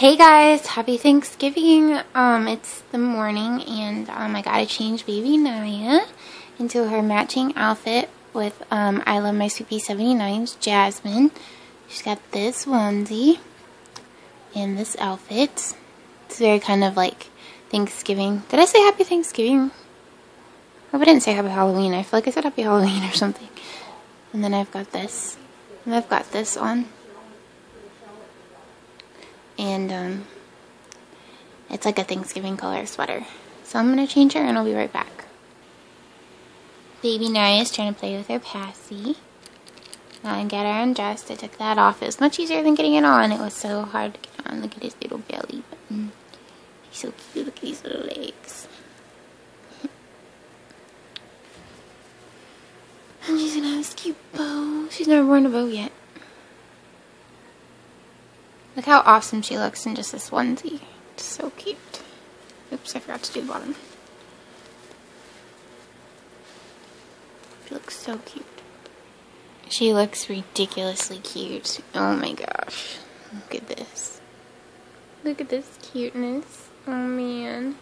Hey guys, happy Thanksgiving. Um, it's the morning and um, I gotta change baby Nyah into her matching outfit with um, I Love My Sweet Pea 79's Jasmine. She's got this onesie and this outfit. It's very kind of like Thanksgiving. Did I say happy Thanksgiving? I hope I didn't say happy Halloween. I feel like I said happy Halloween or something. And then I've got this. And I've got this on and um, it's like a Thanksgiving color sweater. So I'm going to change her and I'll be right back. Baby Nyah is trying to play with her passy. Now I get her undressed. I took that off. It was much easier than getting it on. It was so hard to get on. Look at his little belly button. He's so cute. Look at his little legs. and she's gonna have this cute bow. She's never worn a bow yet. Look how awesome she looks in just this onesie. It's so cute. Oops, I forgot to do the bottom. She looks so cute. She looks ridiculously cute. Oh my gosh. Look at this. Look at this cuteness. Oh man.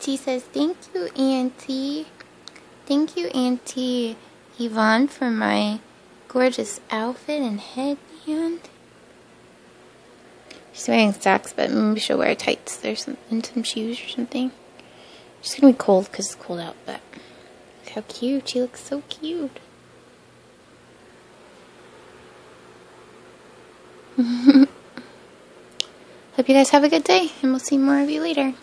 T says, thank you, Auntie. Thank you, Auntie Yvonne, for my gorgeous outfit and headband. She's wearing socks, but maybe she'll wear tights some, and some shoes or something. She's gonna be cold because it's cold out, but look how cute. She looks so cute. Hope you guys have a good day, and we'll see more of you later.